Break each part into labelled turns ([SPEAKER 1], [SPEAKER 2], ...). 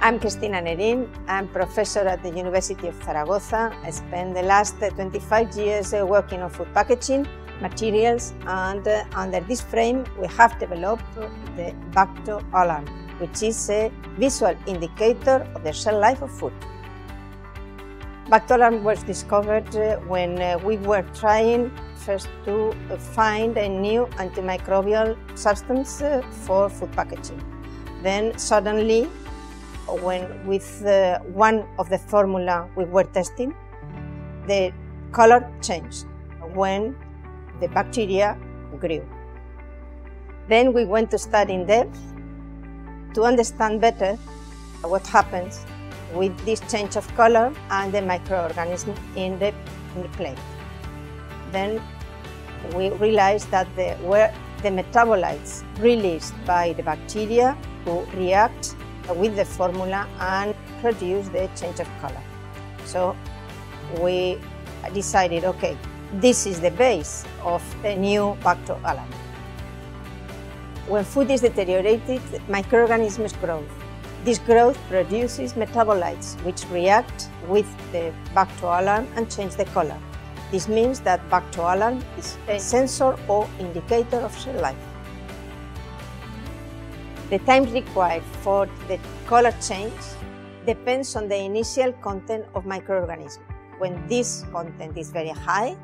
[SPEAKER 1] I'm Cristina Nerin. I'm professor at the University of Zaragoza. I spent the last uh, 25 years uh, working on food packaging, materials, and uh, under this frame we have developed the Bacto alarm, which is a visual indicator of the shelf life of food. Bacto alarm was discovered when we were trying first to find a new antimicrobial substance for food packaging. Then suddenly when with uh, one of the formula we were testing, the color changed when the bacteria grew. Then we went to study in depth to understand better what happens with this change of color and the microorganism in the, in the plate. Then we realized that there were the metabolites released by the bacteria who react with the formula and produce the change of color. So we decided, okay, this is the base of the new Bacto alarm. When food is deteriorated, microorganisms grow. This growth produces metabolites which react with the Bacto alarm and change the color. This means that Bacto alarm is a sensor or indicator of cell life. The time required for the color change depends on the initial content of microorganism. When this content is very high,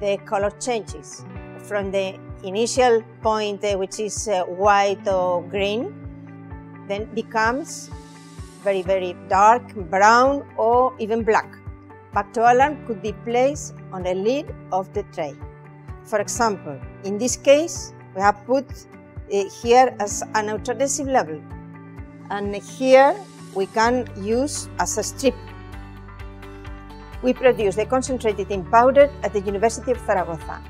[SPEAKER 1] the color changes. From the initial point, uh, which is uh, white or green, then becomes very, very dark, brown, or even black. Bactoalarm could be placed on the lid of the tray. For example, in this case, we have put Eh, here as an ultra-adhesive level. And here we can use as a strip. We produce the concentrated in powder at the University of Zaragoza.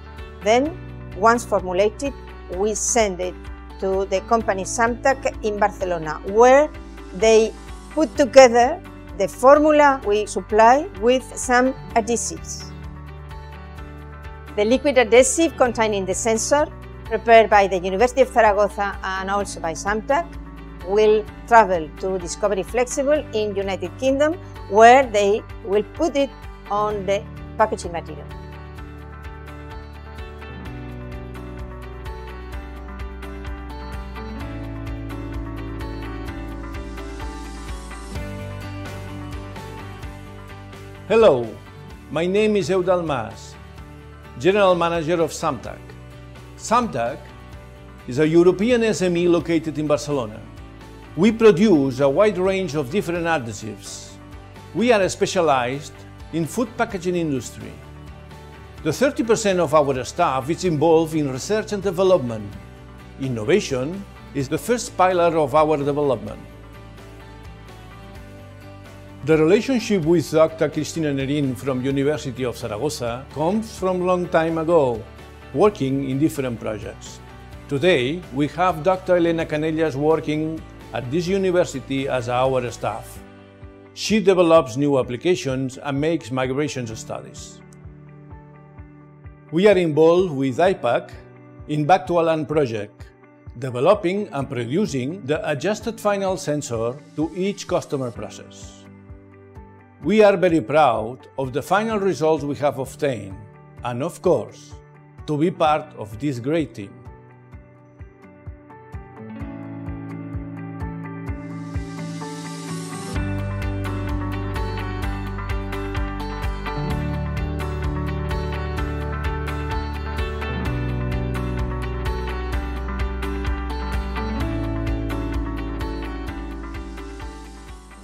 [SPEAKER 1] Then, once formulated, we send it to the company Samtack in Barcelona, where they put together the formula we supply with some adhesives. The liquid adhesive containing the sensor prepared by the University of Zaragoza and also by Samtack, will travel to Discovery Flexible in United Kingdom, where they will put it on the packaging material.
[SPEAKER 2] Hello, my name is Eudald Mas, General Manager of Samtack. Samtack is a European SME located in Barcelona. We produce a wide range of different adhesives. We are specialized in food packaging industry. The 30% of our staff is involved in research and development. Innovation is the first pillar of our development. The relationship with Dr. Cristina Nerin from University of Zaragoza comes from long time ago working in different projects. Today, we have Dr. Elena Canellas working at this university as our staff. She develops new applications and makes migration studies. We are involved with IPAK in Bacto alarm project, developing and producing the adjusted final sensor to each customer process. We are very proud of the final results we have obtained, and of course, to be part of this great team.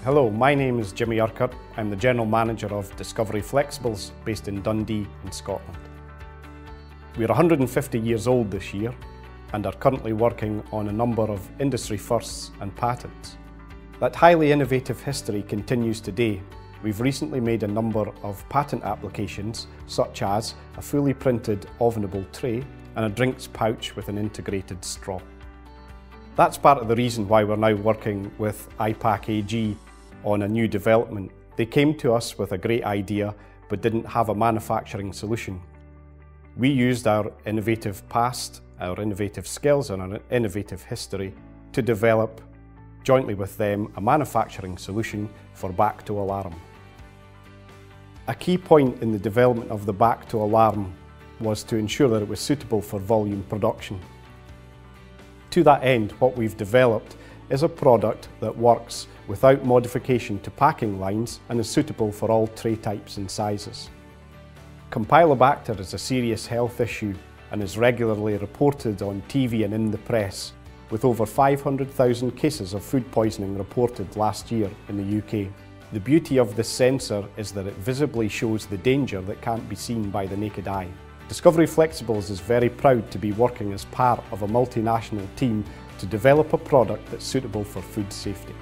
[SPEAKER 3] Hello, my name is Jimmy Urquhart. I'm the General Manager of Discovery Flexibles based in Dundee in Scotland. We're 150 years old this year and are currently working on a number of industry firsts and patents. That highly innovative history continues today. We've recently made a number of patent applications such as a fully printed ovenable tray and a drinks pouch with an integrated straw. That's part of the reason why we're now working with IPAK AG on a new development. They came to us with a great idea but didn't have a manufacturing solution. We used our innovative past, our innovative skills and our innovative history to develop jointly with them a manufacturing solution for Bactoalarm. A key point in the development of the Bactoalarm was to ensure that it was suitable for volume production. To that end, what we've developed is a product that works without modification to packing lines and is suitable for all tray types and sizes. Campylobacter is a serious health issue and is regularly reported on TV and in the press, with over 500,000 cases of food poisoning reported last year in the UK. The beauty of this sensor is that it visibly shows the danger that can't be seen by the naked eye. Discovery Flexibles is very proud to be working as part of a multinational team to develop a product that's suitable for food safety.